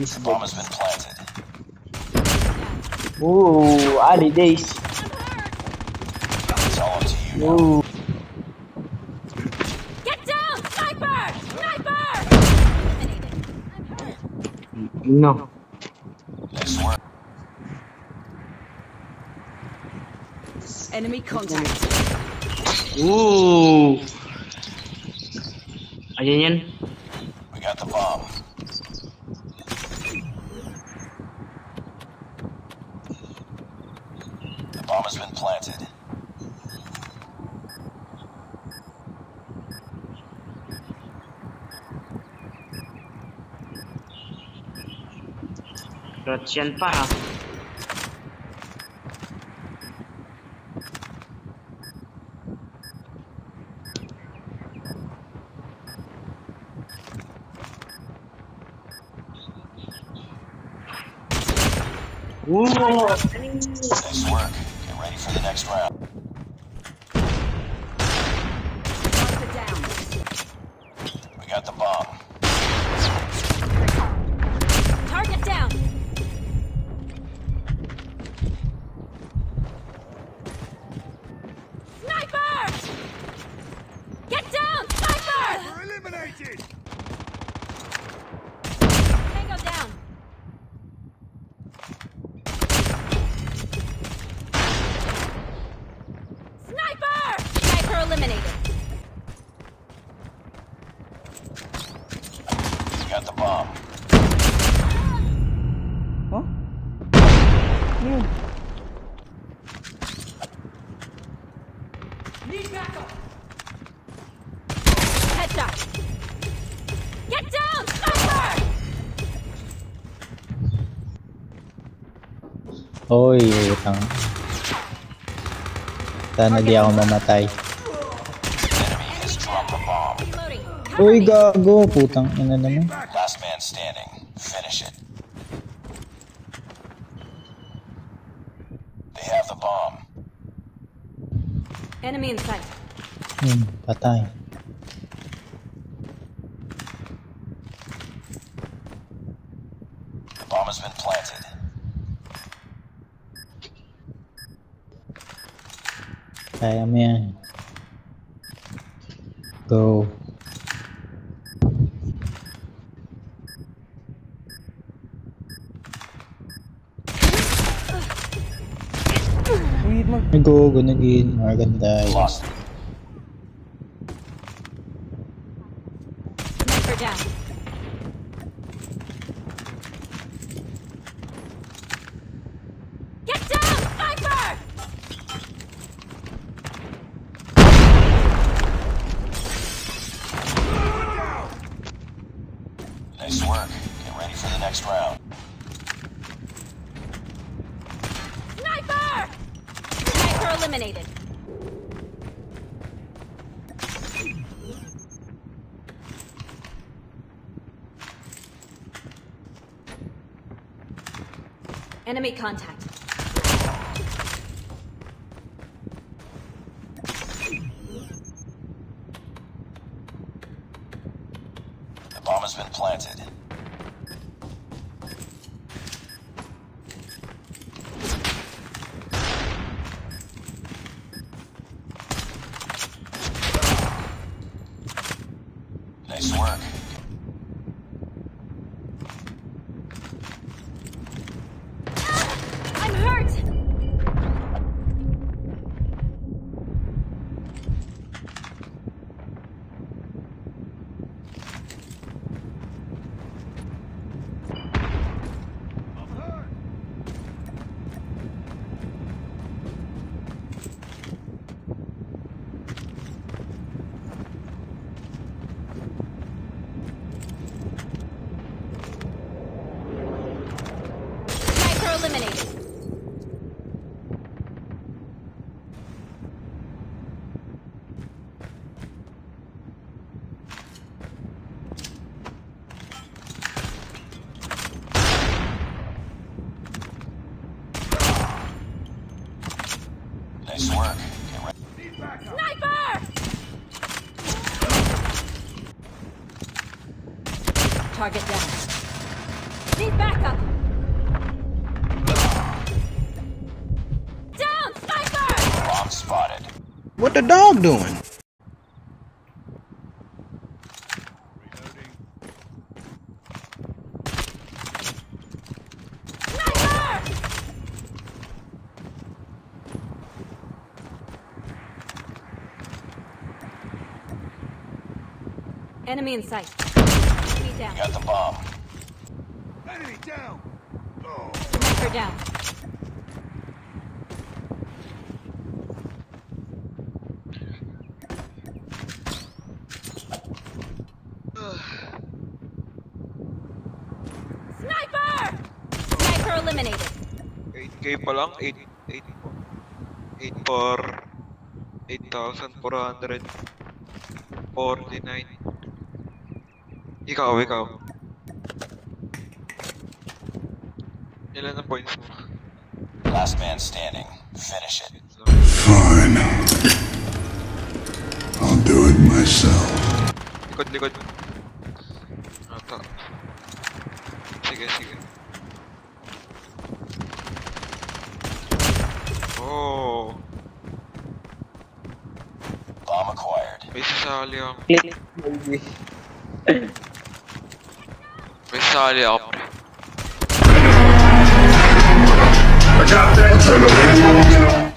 He's The bomb has been planted. Ooh, Holidays. It's all up to you now. Ooh. Get down! Sniper! Sniper! No. Nice work. Enemy contact. Ooh. Ayan yan. We got the bomb. The bomb has been planted. Clutch yan pa ha. Ooh. Nice work. Get ready for the next round. Marker. We got the bomb. Target down. Sniper! Get down! Sniper! eliminated! Oh. Oh? Yun. Need backup. Headshot. Get down, sniper! Oy, utang. Sana di ako mamatay. Uy, gago. Putang ina naman. They have the bomb. Enemy in sight. Hmm, patay. The bomb has been planted. Kaya mo yan. Go. go, gonna gain, we're Sniper eliminated. Enemy contact. The bomb has been planted. Nice work. Eliminated. Nice work. Sniper! Target down. Need backup. Spotted. What the dog doing? Sniper! Enemy in sight. Enemy down. Got the bomb. Oh. Sniper down. Sniper! Eliminated. 8k pa lang, 8, 8, 8 for 8,449. Ikaw, ikaw. Ilan na points mo? Last man standing. Finish it. Fine. I'll do it myself. Likod, likod. Ata. Sige, sige. Vesalia. Vesalia abi. Hocam